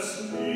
Yes.